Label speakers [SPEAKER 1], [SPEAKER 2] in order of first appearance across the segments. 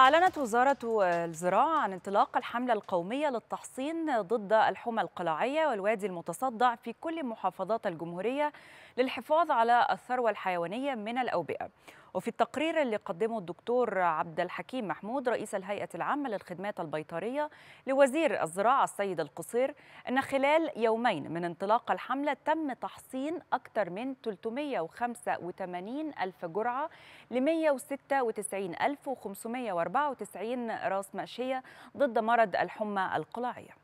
[SPEAKER 1] أعلنت وزارة الزراعة عن انطلاق الحملة القومية للتحصين ضد الحمى القلاعية والوادي المتصدع في كل محافظات الجمهورية للحفاظ على الثروة الحيوانية من الأوبئة. وفي التقرير اللي قدمه الدكتور عبد الحكيم محمود رئيس الهيئة العامة للخدمات البيطرية لوزير الزراعة السيد القصير أن خلال يومين من انطلاق الحملة تم تحصين أكثر من 385 ألف جرعة ل 196594 راس ماشية ضد مرض الحمى القلاعية.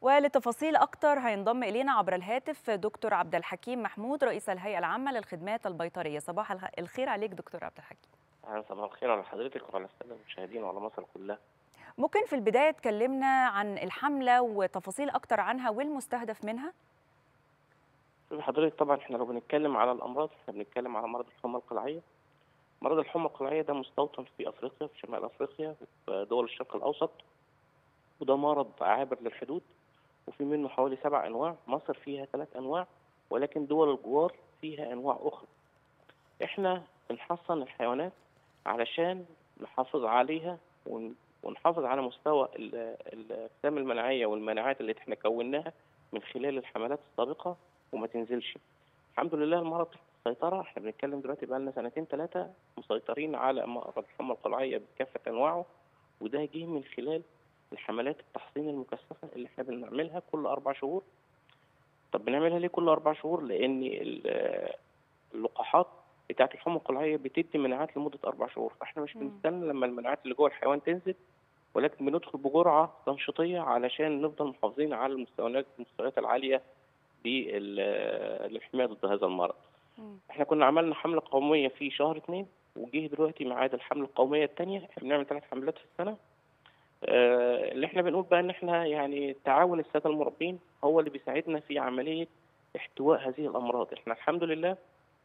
[SPEAKER 1] ولتفاصيل أكتر هينضم إلينا عبر الهاتف دكتور عبد الحكيم محمود رئيس الهيئة العامة للخدمات البيطرية. صباح الخير عليك دكتور عبد الحكيم.
[SPEAKER 2] صباح الخير على حضرتك وعلى السادة المشاهدين وعلى مصر كلها.
[SPEAKER 1] ممكن في البداية تكلمنا عن الحملة وتفاصيل أكتر عنها والمستهدف منها؟
[SPEAKER 2] شوف حضرتك طبعا إحنا لو بنتكلم على الأمراض إحنا بنتكلم على مرض الحمى القلعية. مرض الحمى القلعية ده مستوطن في أفريقيا في شمال أفريقيا وفي دول الشرق الأوسط وده مرض عابر للحدود. وفي منه حوالي سبع أنواع. مصر فيها ثلاث أنواع ولكن دول الجوار فيها أنواع أخرى. إحنا بنحصن الحيوانات علشان نحافظ عليها ونحافظ على مستوى الأجسام المناعية والمناعات اللي إحنا كوناها من خلال الحملات السابقة وما تنزلش. الحمد لله المرض سيطرة إحنا بنتكلم دلوقتي بقى لنا سنتين ثلاثة مسيطرين على مرض الحمى القلعية بكافة أنواعه وده جه من خلال الحملات التحصين المكثفة اللي إحنا بنعملها كل أربع شهور. طب بنعملها ليه كل أربع شهور؟ لأن اللقاحات بتاعت الحمى القلعية بتدي مناعات لمدة أربع شهور. فإحنا مش بنستنى لما المناعات اللي جوه الحيوان تنزل ولكن بندخل بجرعة تنشيطية علشان نفضل محافظين على المستويات المستويات العالية للحماية ضد هذا المرض. إحنا كنا عملنا حملة قومية في شهر اثنين وجه دلوقتي ميعاد الحملة القومية الثانية إحنا بنعمل ثلاث حملات في السنة. اللي إحنا بنقول بقى إن إحنا يعني تعاون السادة المربين هو اللي بيساعدنا في عملية احتواء هذه الأمراض. إحنا الحمد لله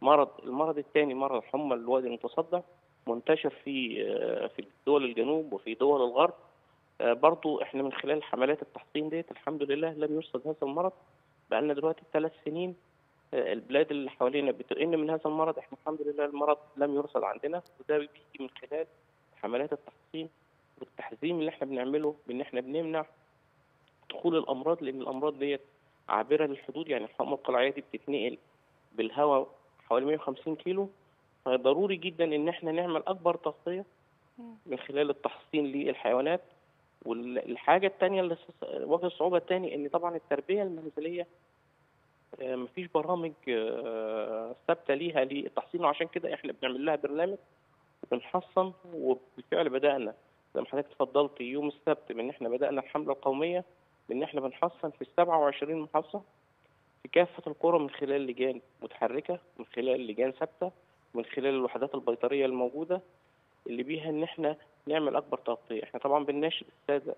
[SPEAKER 2] مرض المرض الثاني مرض الحمى الوادي المتصدع منتشر في آه في دول الجنوب وفي دول الغرب. آه برضو إحنا من خلال حملات التحصين ديت الحمد لله لم يرصد هذا المرض. بقى لنا دلوقتي ثلاث سنين البلاد اللي حوالينا بتئن من هذا المرض. إحنا الحمد لله المرض لم يرصد عندنا وده بيجي من خلال حملات التحصين. والتحزيم اللي إحنا بنعمله بإن إحنا بنمنع دخول الأمراض لأن الأمراض ديت عابرة للحدود. يعني الحمى القلعية دي بتتنقل بالهواء حوالي 150 كيلو. فضروري جدا إن إحنا نعمل أكبر تغطية من خلال التحصين للحيوانات. والحاجة الثانية اللي وجه الصعوبه الثاني إن طبعا التربية المنزلية مفيش برامج ثابتة ليها للتحصين. وعشان كده إحنا بنعمل لها برنامج بنحصن وبالفعل بدأنا. زي ما حضرتك اتفضلت يوم السبت بان إحنا بدأنا الحملة القومية بان إحنا بنحصن في 27 محافظه في كافة القرى من خلال لجان متحركة من خلال لجان ثابتة من خلال الوحدات البيطرية الموجودة اللي بيها ان إحنا نعمل أكبر تغطية. إحنا طبعا بنناشد السادة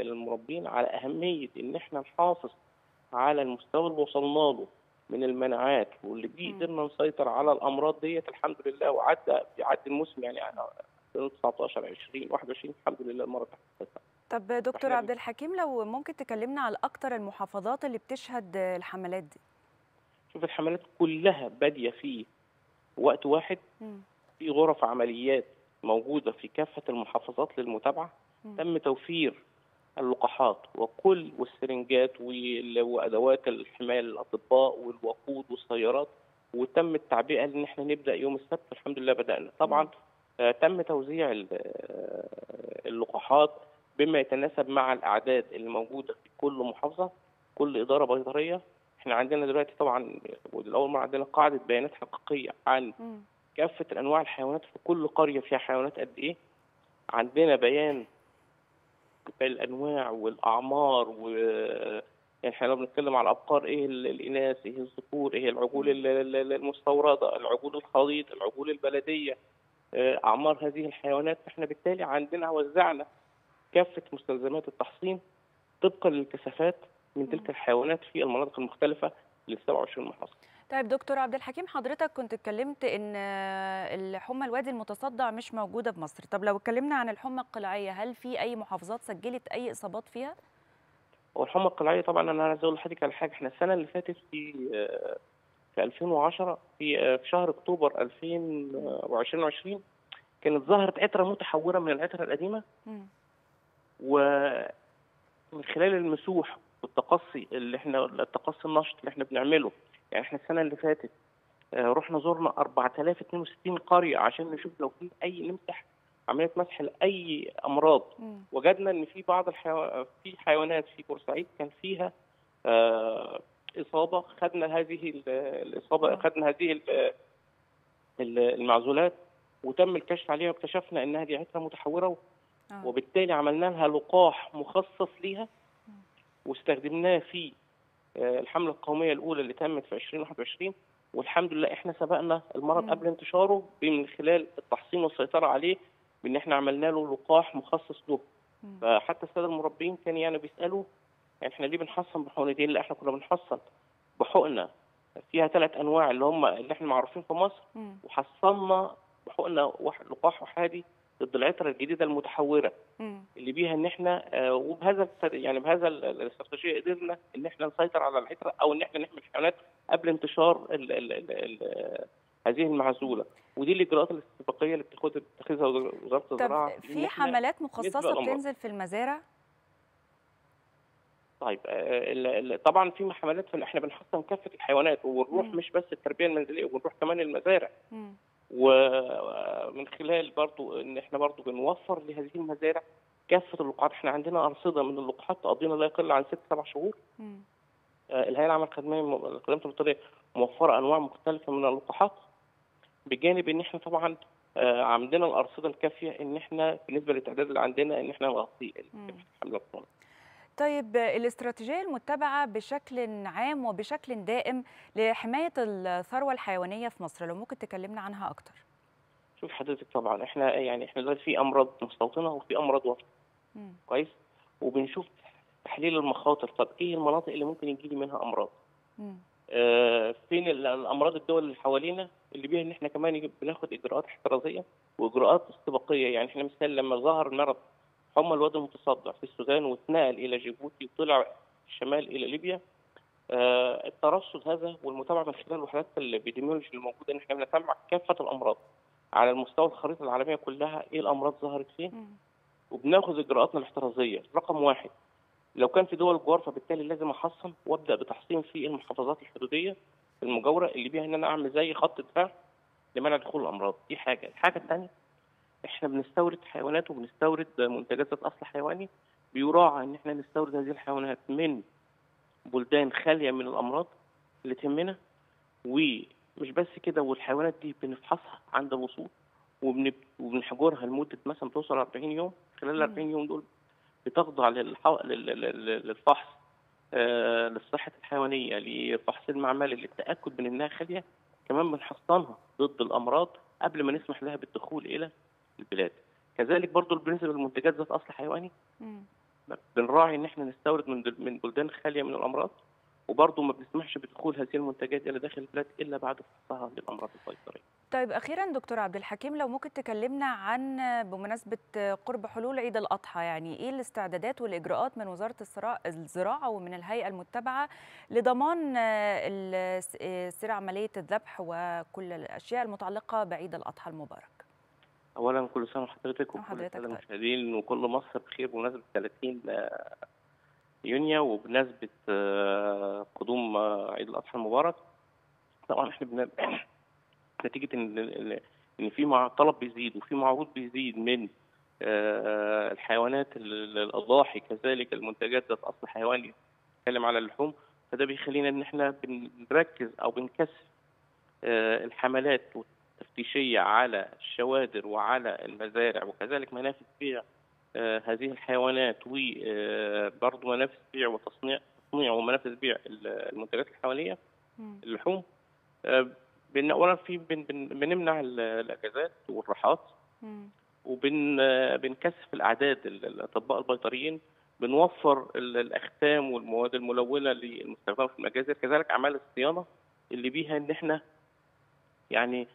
[SPEAKER 2] المربين على أهمية ان إحنا نحافظ على المستوى اللي وصلنا له من المناعات واللي بيه قدرنا نسيطر على الأمراض ديت الحمد لله وعدى بيعدي الموسم يعني 2019 20 21 الحمد لله المرة تحت.
[SPEAKER 1] طب دكتور عبد الحكيم لو ممكن تكلمنا على أكتر المحافظات اللي بتشهد الحملات دي.
[SPEAKER 2] شوف الحملات كلها بادية في وقت واحد. في غرف عمليات موجودة في كافة المحافظات للمتابعة. تم توفير اللقاحات وكل والسرنجات وأدوات الحماية للأطباء والوقود والسيارات. وتم التعبئة ان إحنا نبدأ يوم السبت الحمد لله بدأنا. طبعا. تم توزيع اللقاحات بما يتناسب مع الأعداد اللي موجودة في كل محافظة كل إدارة بيطرية. إحنا عندنا دلوقتي طبعا لاول مره عندنا قاعدة بيانات حقيقية عن كافة أنواع الحيوانات في كل قرية فيها حيوانات قد إيه. عندنا بيان الأنواع والأعمار و يعني إحنا لو بنتكلم على الأبقار إيه الإناث إيه الذكور إيه العجول المستوردة العجول الخليط العجول البلدية. أعمار هذه الحيوانات إحنا بالتالي عندنا وزعنا كافة مستلزمات التحصين طبقا للكثافات من تلك الحيوانات في المناطق المختلفة لل 27 محافظة.
[SPEAKER 1] طيب دكتور عبد الحكيم حضرتك كنت اتكلمت إن الحمى الوادي المتصدع مش موجودة بمصر، طب لو اتكلمنا عن الحمى القلاعيه هل في أي محافظات سجلت أي إصابات فيها؟
[SPEAKER 2] هو الحمى القلعية طبعا أنا عايز أقول لحضرتك على حاجة إحنا السنة اللي فاتت في آه، في 2010 في في شهر أكتوبر 2020 كانت ظهرت عتره متحورة من العتره القديمة
[SPEAKER 1] مم.
[SPEAKER 2] ومن خلال المسوح والتقصي اللي إحنا التقصي النشط اللي إحنا بنعمله يعني إحنا السنة اللي فاتت آه، رحنا زرنا 4062 قرية عشان نشوف لو في أي نمسح عملية مسح لأي أمراض
[SPEAKER 1] مم.
[SPEAKER 2] وجدنا إن في بعض الحيو... في حيوانات في بورسعيد كان فيها آه، اصابه خدنا هذه ال-
[SPEAKER 1] الإصابة.
[SPEAKER 2] خدنا هذه ال- ال- المعزولات وتم الكشف عليها واكتشفنا انها دي عتره متحورة
[SPEAKER 1] آه.
[SPEAKER 2] وبالتالي عملنا لها لقاح مخصص ليها واستخدمناه في آه، الحملة القومية الأولى اللي تمت في 2021 والحمد لله إحنا سبقنا المرض. قبل انتشاره من خلال التحصين والسيطرة عليه بإن إحنا عملنا له لقاح مخصص له. فحتى السادة المربين كانوا يعني بيسألوا يعني إحنا ليه بنحصن بحقنتين؟ لا إحنا كنا بنحصن بحقنة فيها ثلاث أنواع اللي هم اللي إحنا معروفين في مصر
[SPEAKER 1] مم.
[SPEAKER 2] وحصلنا واحد لقاح احادي ضد العتره الجديدة المتحورة
[SPEAKER 1] مم.
[SPEAKER 2] اللي بيها إن إحنا آه، وبهذا يعني بهذا ال- الاستراتيجية قدرنا إن إحنا نسيطر على العتره أو إن إحنا نحمي الحيوانات قبل انتشار ال ال ال ال هذه المعزولة ودي الإجراءات الاستباقيه اللي بتاخدها بتتخذها
[SPEAKER 1] وزارة
[SPEAKER 2] الزراعة
[SPEAKER 1] في حملات
[SPEAKER 2] الأمراض.
[SPEAKER 1] بتنزل في المزارع؟
[SPEAKER 2] طيب آه، ال- طبعا في حملات في إحنا بنحصن كافه الحيوانات وبنروح. مش بس التربية المنزلية وبنروح كمان المزارع
[SPEAKER 1] مم.
[SPEAKER 2] ومن خلال برضو إن إحنا برضو بنوفر لهذه المزارع كافة اللقاحات إحنا عندنا أرصدة من اللقاحات تقضينا لا يقل عن ست سبع شهور
[SPEAKER 1] مم.
[SPEAKER 2] آه، الهيئة العامة للخدمة الخدمات الوطنيه موفرة أنواع مختلفة من اللقاحات بجانب إن إحنا طبعا آه، عندنا الأرصدة الكافية إن إحنا بالنسبة للتعداد اللي عندنا إن إحنا نغطي. الحملة الوطنيه
[SPEAKER 1] طيب الاستراتيجية المتبعة بشكل عام وبشكل دائم لحماية الثروة الحيوانية في مصر لو ممكن تكلمنا عنها أكتر.
[SPEAKER 2] شوف حضرتك طبعا إحنا يعني إحنا دلوقتي في أمراض مستوطنة وفي أمراض وطنية.
[SPEAKER 1] مم.
[SPEAKER 2] كويس؟ وبنشوف تحليل المخاطر. طب إيه المناطق اللي ممكن يجي لي منها أمراض؟
[SPEAKER 1] مم.
[SPEAKER 2] آه، فين ال- الأمراض الدول اللي حوالينا اللي بيها إن إحنا كمان بناخد إجراءات احترازية وإجراءات استباقية. يعني إحنا مثال لما ظهر المرض حمى الوادي المتصدع في السودان واتنقل إلى جيبوتي وطلع الشمال إلى ليبيا. آه، الترصد هذا والمتابعة من خلال وحدات ال epidemiology الموجوده إن إحنا بنتابع كافة الأمراض على المستوى الخريطة العالمية كلها إيه الأمراض ظهرت فين. وبناخذ إجراءاتنا الاحترازية. رقم واحد لو كان في دول جوار فبالتالي لازم أحصن وأبدأ بتحصين في المحافظات الحدودية المجاورة اللي بيها إن أنا أعمل زي خط دفاع لمنع دخول الأمراض. دي حاجة. الحاجة الثانية إحنا بنستورد حيوانات وبنستورد منتجات ذات أصل حيواني بيراعى إن إحنا نستورد هذه الحيوانات من بلدان خالية من الأمراض اللي تهمنا ومش بس كده والحيوانات دي بنفحصها عند الوصول وبن- وبنحجرها لمدة مثلا توصل 40 يوم خلال ال
[SPEAKER 1] مم.
[SPEAKER 2] 40 يوم دول بتخضع للفحص آه، للصحة الحيوانية لفحص المعملي للتأكد من إنها خالية كمان بنحصنها ضد الأمراض قبل ما نسمح لها بالدخول إلى البلاد. كذلك برضو بالنسبة للمنتجات ذات أصل حيواني. بنراعي إن إحنا نستورد من من بلدان خالية من الأمراض وبرضه ما بنسمحش بدخول هذه المنتجات إلى داخل البلاد إلا بعد فحصها للأمراض الفيصلية
[SPEAKER 1] طيب أخيرا دكتور عبد الحكيم لو ممكن تكلمنا عن بمناسبة قرب حلول عيد الأضحى يعني إيه الاستعدادات والإجراءات من وزارة الصرا- الزراعة ومن الهيئة المتبعة لضمان سير عملية الذبح وكل الأشياء المتعلقة بعيد الأضحى المبارك؟
[SPEAKER 2] أولا كل سنة وحضرتك وكل السادة
[SPEAKER 1] طيب.
[SPEAKER 2] المشاهدين وكل مصر بخير بمناسبة 30 آه، يونيو وبمناسبة آه، قدوم آه، عيد الأضحى المبارك طبعا إحنا بن... نتيجة إن إن- إن في مع... طلب بيزيد وفي معروض بيزيد من الحيوانات ال- الأضاحي كذلك المنتجات ذات أصل حيواني نتكلم على اللحوم فده بيخلينا إن إحنا بنركز أو بنكثف الحملات التفتيشية على الشوادر وعلى المزارع وكذلك منافذ بيع آه، هذه الحيوانات وبرضه منافذ بيع وتصنيع تصنيع ومنافذ بيع ال- المنتجات الحيوانية. اللحوم آه، بن اولا في بن بن بنمنع ال- الأجازات والراحات
[SPEAKER 1] مم.
[SPEAKER 2] وبن آه، بنكثف الأعداد ال- الأطباء البيطريين بنوفر ال- الأختام والمواد الملونة للمستخدمة في المجازر كذلك أعمال الصيانة اللي بيها إن إحنا يعني آه،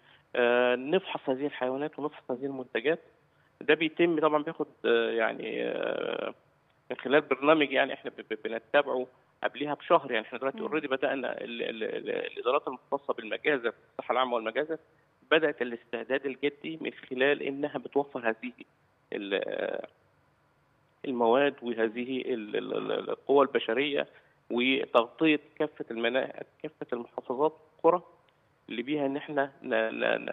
[SPEAKER 2] نفحص هذه الحيوانات ونفحص هذه المنتجات ده بيتم طبعا بياخد آه، يعني آه، من خلال برنامج يعني إحنا بنتبعه قبلها بشهر يعني إحنا دلوقتي. اوريدي بدأنا ال- ال- ال- الإدارات المختصة بالمجازر الصحة العامة والمجازر بدأت الاستعداد الجدي من خلال إنها بتوفر هذه ال- المواد وهذه ال- ال- ال- القوى البشرية وتغطية كافة المنا كافة المحافظات والقرى اللي بيها إن إحنا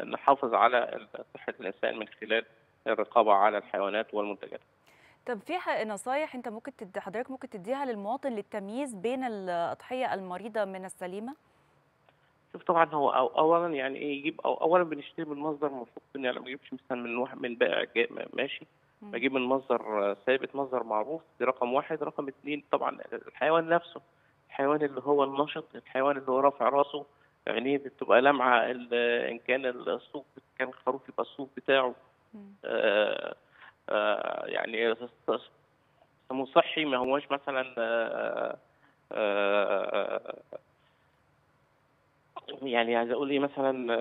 [SPEAKER 2] نحافظ على صحة الإنسان من خلال الرقابة على الحيوانات والمنتجات.
[SPEAKER 1] طب في نصايح أنت ممكن تد... حضرتك ممكن تديها للمواطن للتمييز بين الأضحية المريضة من السليمة
[SPEAKER 2] شوف طبعا هو أو اولا يعني إيه يجيب أو اولا بنشتري من مصدر موثوق يعني ما بجيبش مثلا من واحد من بائع ماشي. بجيب من مصدر ثابت مصدر معروف دي رقم واحد رقم اثنين طبعا الحيوان نفسه الحيوان اللي هو النشط الحيوان اللي هو رافع راسه عينيه بتبقى لامعه إن كان الصوف كان الخروف يبقى الصوف بتاعه
[SPEAKER 1] مم.
[SPEAKER 2] آه، آه، يعني سموه صحي ما هوش مثلا آه، آه، يعني عايز أقول إيه مثلا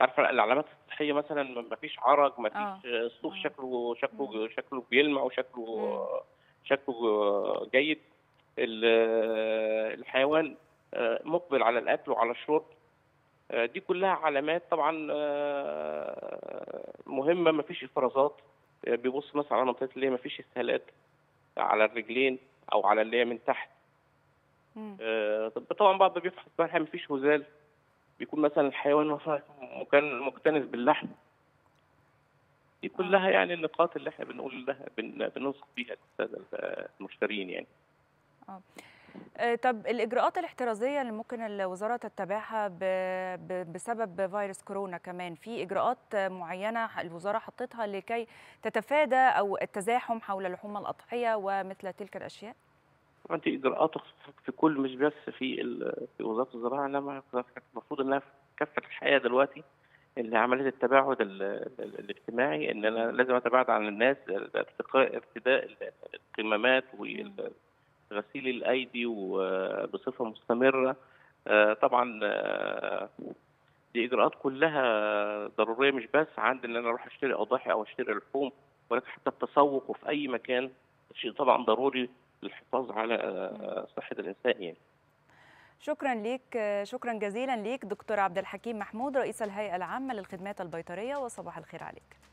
[SPEAKER 2] عارفة العلامات الصحية مثلا ما فيش عرج ما. فيش
[SPEAKER 1] آه.
[SPEAKER 2] شكله شكله شكله بيلمع وشكله. شكله جيد ال- الحيوان مقبل على الأكل وعلى الشرب. آه، دي كلها علامات طبعا آه، مهمة ما فيش إفرازات. آه، بيبص مثلا على منطقة اللي هي ما فيش اسهالات على الرجلين أو على اللي هي من تحت. آه، طبعا ما بيفحص بقى ما فيش هزال بيكون مثلا الحيوان مثلا مكان مكتنس باللحم. دي كلها يعني النقاط اللي إحنا بنقول لها بن- بننصح بيها الساده المشترين يعني.
[SPEAKER 1] آه، طب الإجراءات الاحترازية اللي ممكن الوزارة تتبعها. بسبب فيروس كورونا كمان في إجراءات معينة الوزارة حطتها لكي تتفادى أو التزاحم حول لحوم الأضحية ومثل تلك الأشياء؟
[SPEAKER 2] طبعا دي اجراءات في كل مش بس في في وزارة الزراعة إنما المفروض إنها في كافة الحياة دلوقتي اللي عمليه التباعد ال- ال- الاجتماعي إن أنا لازم أتباعد عن الناس ارتداء ال- الكمامات وغسيل الأيدي وبصفة مستمرة. آه، طبعا آه، دي إجراءات كلها ضرورية مش بس عند إن أنا أروح أشتري أضاحي أو أشتري لحوم ولكن حتى التسوق وفي أي مكان شيء طبعا ضروري للحفاظ على آه، صحة الإنسان يعني.
[SPEAKER 1] شكرا ليك شكرا جزيلا ليك دكتور عبد الحكيم محمود رئيس الهيئة العامة للخدمات البيطرية وصباح الخير عليك.